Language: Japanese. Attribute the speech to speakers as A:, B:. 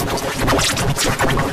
A: ちょっと待って。